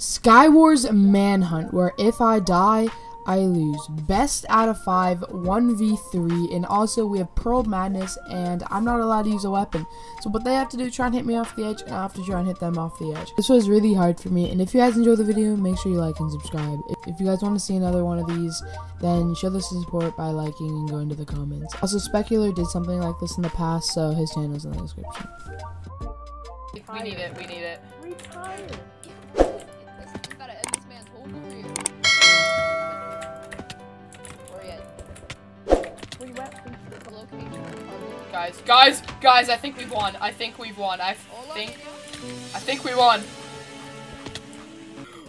Skywars Manhunt, where if I die, I lose. Best out of 5, 1v3, and also we have Pearl Madness, and I'm not allowed to use a weapon. So what they have to do, try and hit me off the edge, and I have to try and hit them off the edge. This was really hard for me, and if you guys enjoyed the video, make sure you like and subscribe. If, if you guys want to see another one of these, then show this support by liking and going to the comments. Also, Specular did something like this in the past, so his channel is in the description. We need it, we need it. Retire. Guys, guys, guys, I think we've won. I think we've won. I think, I think we won.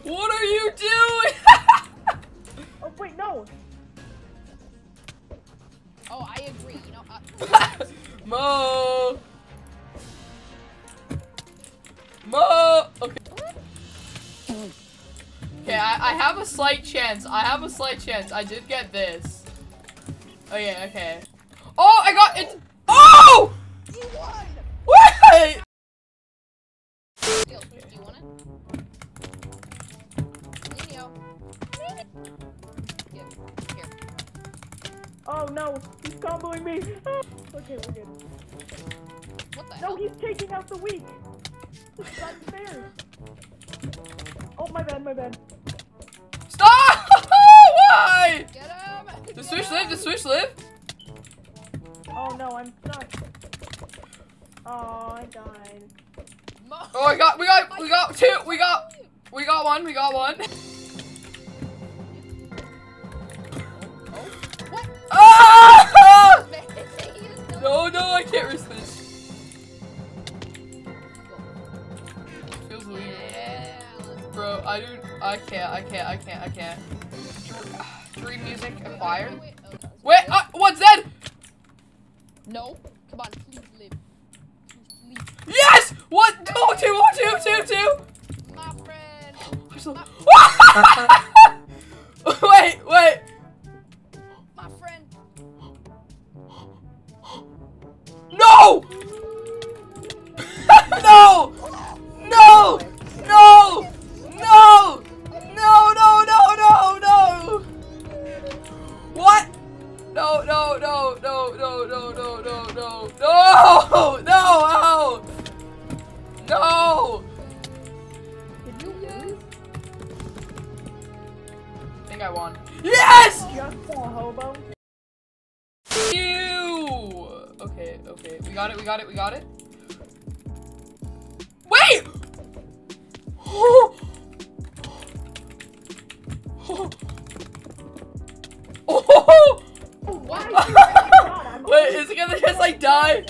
What are you doing? Oh wait, no. Oh, I agree. You know, uh, Mo. Mo. Okay. Okay, I, I have a slight chance. I have a slight chance. I did get this. Oh yeah, okay. Oh, I got it. Oh! you won. Wait! Deal, do you want it? Nino. Here. Here. Oh no, he's comboing me. Ah, okay, we're good. What the No, he's taking out the weak. This is unfair. Oh my bad, my bad. Stop! Why? Get him! Does Switch live? Does Switch live? Oh no, I'm stuck. Oh, I died. Oh, I got, we got, we got two, we got, we got one, we got one. What? Ah! No, come on, please live. Please, Yes! What? Oh, two, oh, two, two, two. My friend. So- wait, wait. My friend. No! Got it, we got it, we got it. Wait! Oh! Oh! Oh! Wait, is it gonna just like die?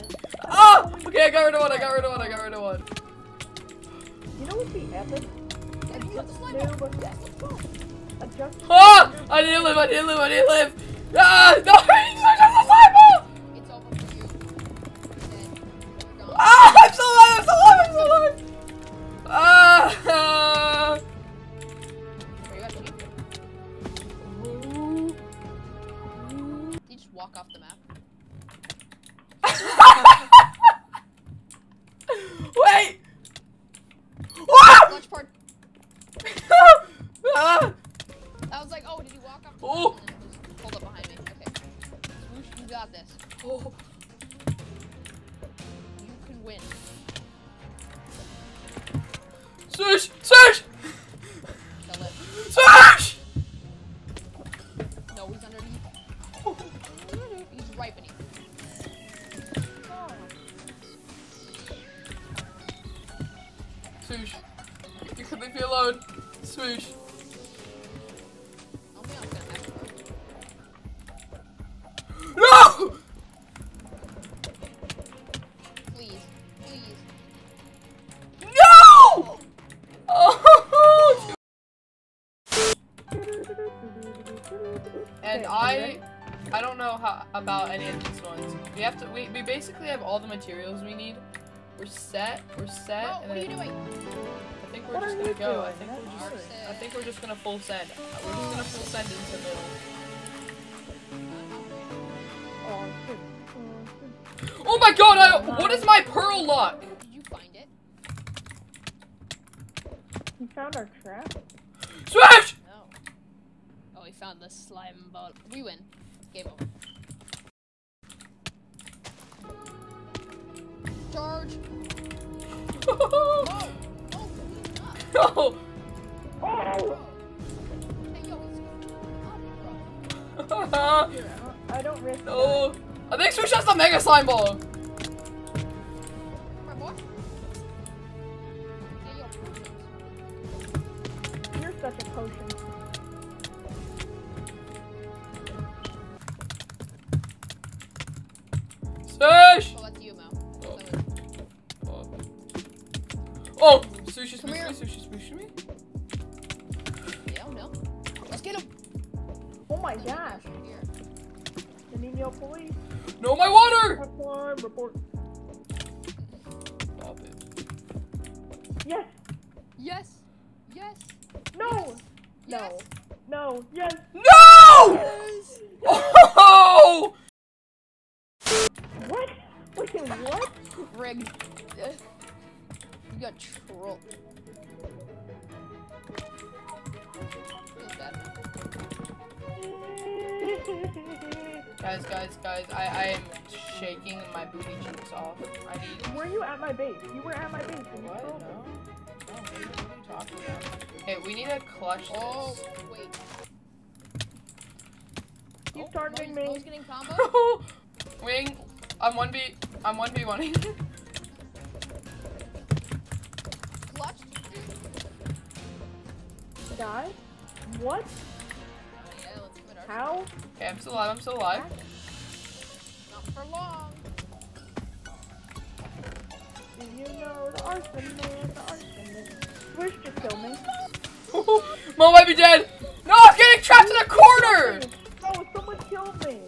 Ah! Okay, I got rid of one, I got rid of one, I got rid of one. You know what's the epic? Have you got the slime No, ball? but- Yes, let's go. Adjust. Ah! I didn't live, I didn't live, I didn't live! Ah! No! four And I, I don't know how about any of these ones. We have to. We, we basically have all the materials we need. We're set. We're set. Bro, what are you doing? I think we're What just are gonna you go. I doing? think we're just. sick. I think we're just gonna full send. We're just gonna full send into middle. Oh, shit. My god! I, what is my pearl luck? Did you find it? He found our trap. Swish! No. Oh, we found the slime ball. We win. Game over. Charge. oh! Oh! Oh. Oh! Hey, yo, he's up, bro. I don't risk no. I think Swish has the Mega Slime Ball. Oh! Sushi Come sushi, here. me, sushi me. Yeah, oh, no. Let's get him. Oh my gosh. Here. The Nino police. No, my water! Hotline report. Stop it. Yes. Yes. Yes. No. Yes. No. No. Yes. No! Yes. Oh! What? Wait, what? Rigged. You got trolled. Guys, guys, guys, I, I am shaking my booty cheeks off. I need. were you at my base? You were at my base. What? trolled No. me. No, what are you what are you talking about? Okay, we need to clutch this. Oh, wait. He's Oh, targeting Mo's- me. Mo's getting combo. Wing, I'm 1v, I'm 1v1. Die? What? Yeah, let's commit our How? okay, I'm still alive, I'm still alive. Not for long. Do you know the arson man? The arson man. Wish just killed me. Mo might be dead. No, I'm getting trapped in a corner. Oh, someone killed me.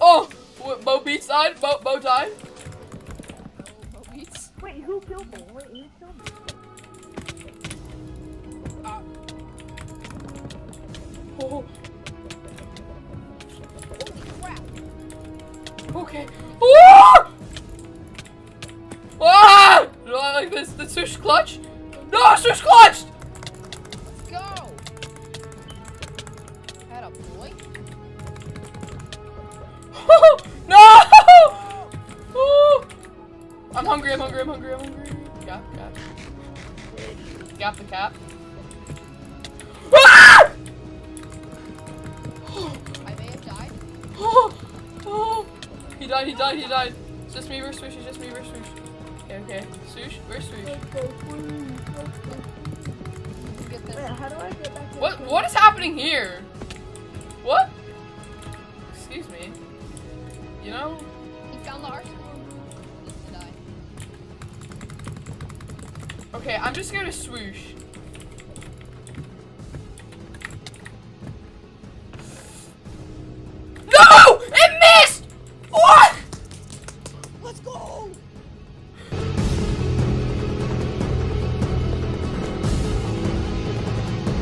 Oh, what, Mo Beats died. Mo, Mo died. Oh, Mo beats. Wait, who killed me? Wait, who killed me? Uh, Oh, okay. Ah! Ah! Do I like this? The switch clutch? No, switch clutched. Let's go. Had a boy. no! Ooh. I'm hungry, I'm hungry, I'm hungry, I'm hungry. Gap, gap. Gap the cap. He died, he died, he died. It's just me versus Swoosh, it's just me versus Swoosh. Okay, okay. Swoosh, where's Swoosh? Let's go, please. Let's go. Let's get this. Wait, how do I get back What what is happening here? What? Excuse me. You know? He found the arsenal. Needs to die. Okay, I'm just scared of Swoosh.